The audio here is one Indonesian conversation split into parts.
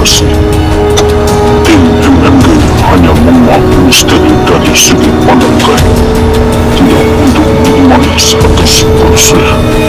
Force. Et lui-même, en un moment mystérieux d'aller sur les points d'entrée, il a voulu minimaliser de.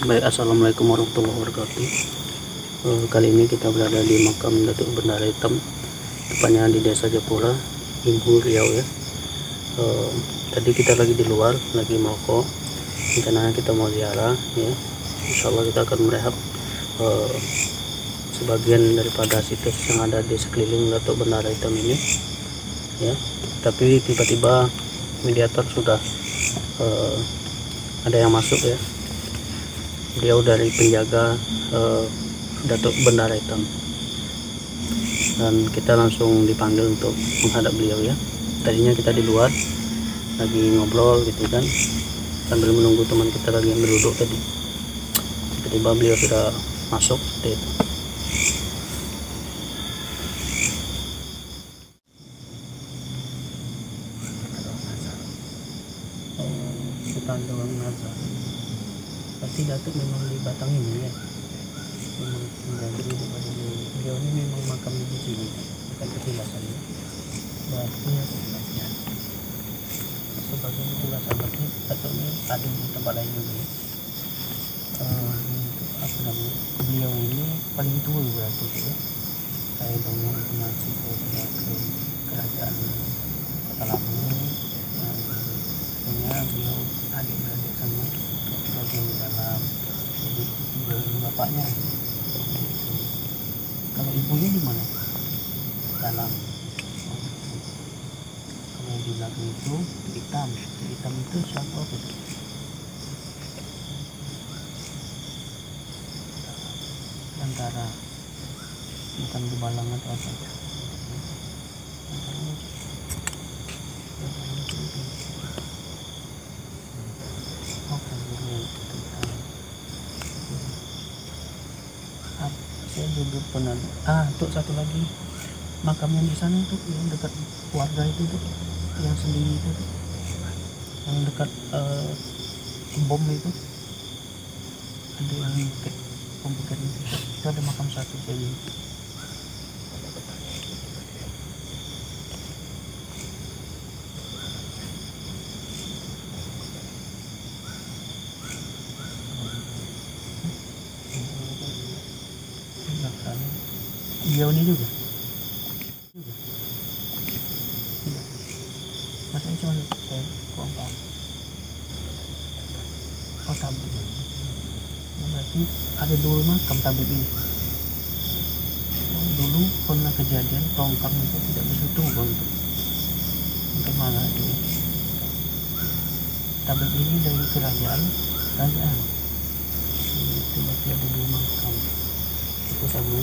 Baik, assalamualaikum warahmatullahi wabarakatuh. Eh, kali ini kita berada di makam Datuk Bendara Hitam, tepatnya di Desa Japura, Imbu Riau ya. Eh, tadi kita lagi di luar, lagi merokok. Rencananya kita mau ziarah ya. Insya Allah kita akan merehab eh, sebagian daripada situs yang ada di sekeliling Datuk Bendara Hitam ini ya. Tapi tiba-tiba mediator sudah eh, ada yang masuk ya beliau dari penjaga uh, Datuk Bendara Hitam. Dan kita langsung dipanggil untuk menghadap beliau ya. Tadinya kita di luar lagi ngobrol gitu kan sambil menunggu teman kita lagi yang berduduk tadi. Tiba-tiba beliau sudah masuk seperti itu. Sultan Nazar pasti Datuk memang di Batang ini ya? Memang tinggal di Batang ini. Beliau ini memang makam di sini bukan ketilasan ya? Berarti ya sebagai ketilasan berarti Datuk ini ada di tempat lain juga ya? Uh, apa namanya? Beliau ini paling tua berarti ya? Saya bangun masih ke kerajaan kota Lampung. Punya beliau adik beradik di dalam jadi ibu bapaknya. Kalau ibunya di mana dalam. Kalau di belakang itu hitam. Hitam itu siapa? Apa itu antara bukan gubalang atau apa saya duduk pernah ah untuk satu lagi. Makam yang di sana tuh yang dekat keluarga itu tuh yang sendiri itu tuh. Yang dekat uh, bom itu. Ada yang komputer itu. Itu ada makam satu saya beliau ini juga. Juga tidak masa ini cuma saya paham oh tabib berarti ada dulu makam tabib ini. Oh, dulu pernah kejadian tongkang itu tidak bisa tunggu itu untuk mana itu. Tabib ini dari kerajaan kerajaan. Itu berarti ada dua makam itu sama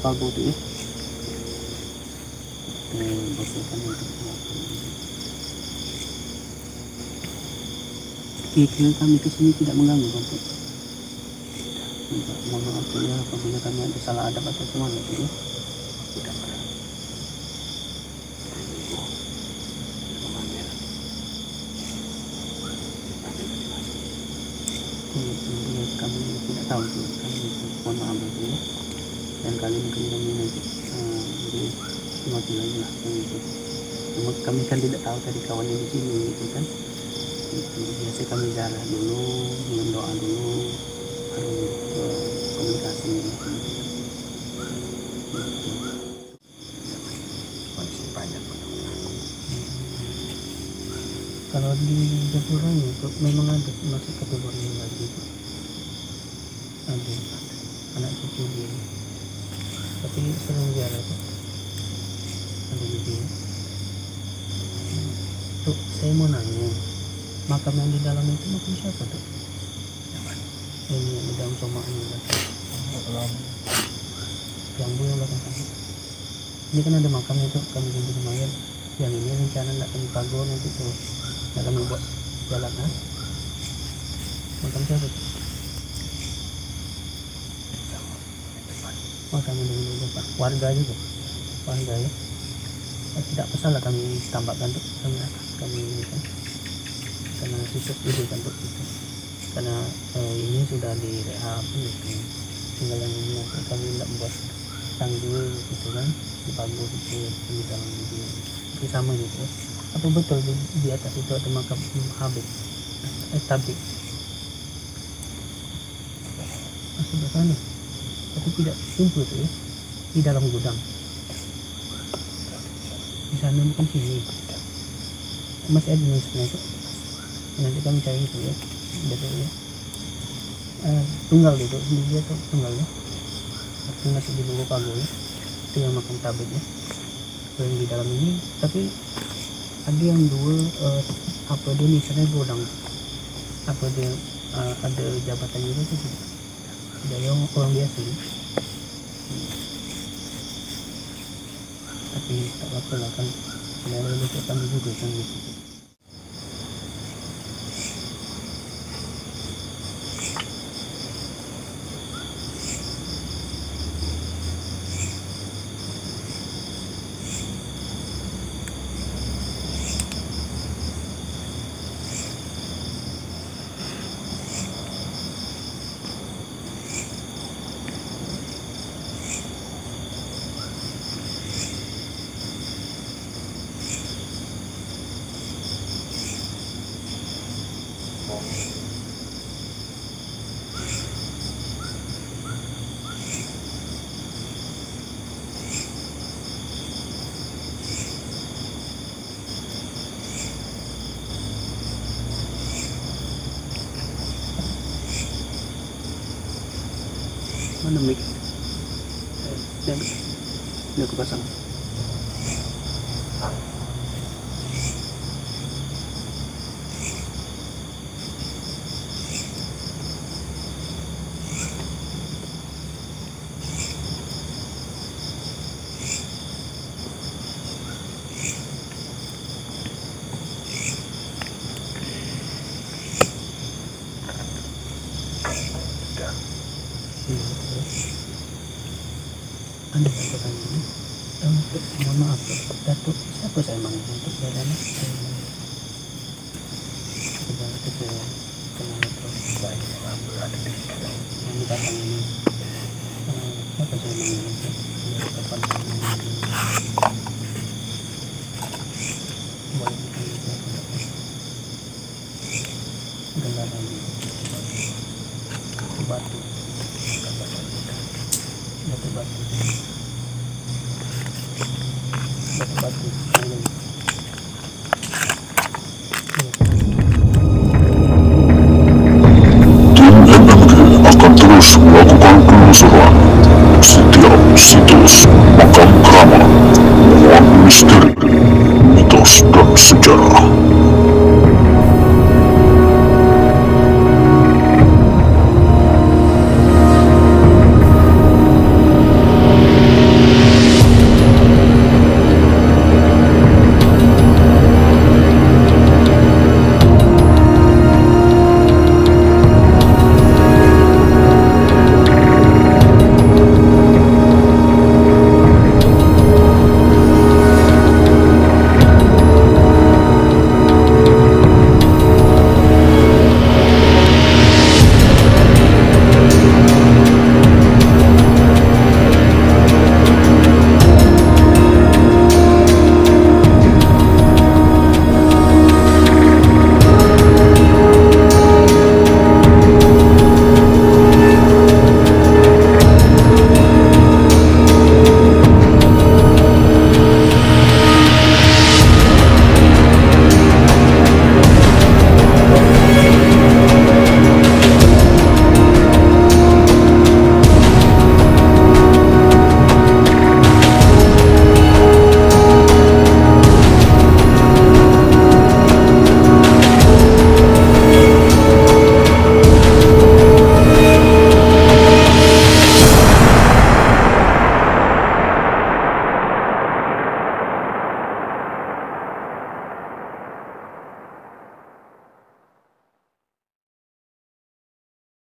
pagu itu ya bersihkan untuk kami ke sini tidak mengganggu Bapak. Tidak, mohon maaf ya apabila kami ada salah adab atau cuman ya. Tidak kami tidak tahu tuh kami mohon maaf itu ya. Dan kali mungkin kami nanti uh, jadi mati lagi lah kami itu. Cuma kami kan tidak tahu tadi kawannya di sini gitu kan. Itu biasa kami jalan dulu mendoa dulu baru uh, komunikasi gitu. kondisi banyak. Kalau di Jepura itu memang ada masuk kategori lagi Ada anak cucu dia. Tapi sering ziarah Pak. ada ya tuh saya mau nanya. Makam yang di dalam itu makam siapa tuh? Ini yang di dalam somah ini Pak. yang bu yang belakang sana ini kan ada makamnya tuh kami ganti mayat yang ini rencana nggak kami pago nanti tuh. Nggak kami buat jalan kan makam siapa tuh makam yang dulu depan warga juga warga ya. Eh, tidak masalah kami tambahkan tuh kami kami ini kan. Karena susut dulu kan tuh itu karena eh, ini sudah direhab gitu. Tinggal yang ini kami tidak buat tanggul gitu kan. Di pagar gitu. Di dalam gitu itu sama gitu ya apa betul di, di atas itu ada makam Habib? Eh tabik masih di sana tapi tidak kumpul tuh ya di dalam gudang. Di sana bukan sini masih ada nulisnya itu. Nanti kami cari itu ya betul ya. Eh, tunggal itu sendiri tuh tunggal ya. Tapi masih di bawah pago ya. Itu yang makan ya. Kalau yang di dalam ini tapi ada yang dua eh, apa dia misalnya godang apa dia eh, ada jabatan juga tuh yang orang biasa tapi tak apa lah kan. Sebenarnya itu kami juga kan gitu mana mic Eh, ini ini aku pasang Iya, terus. Ada satu pertanyaan. Eh, Untuk Datuk siapa saya manggil untuk jalannya? Coba itu ke kenal terus baik alhamdulillah ada di yang di belakang ini. Siapa saya manggil untuk kapan saya manggil? Boleh dipanggil siapa Datuk? Gelar ini. Batu. Batu batu. Batu penelusuran setiap situs makam keramat, muat misteri, mitos dan sejarah.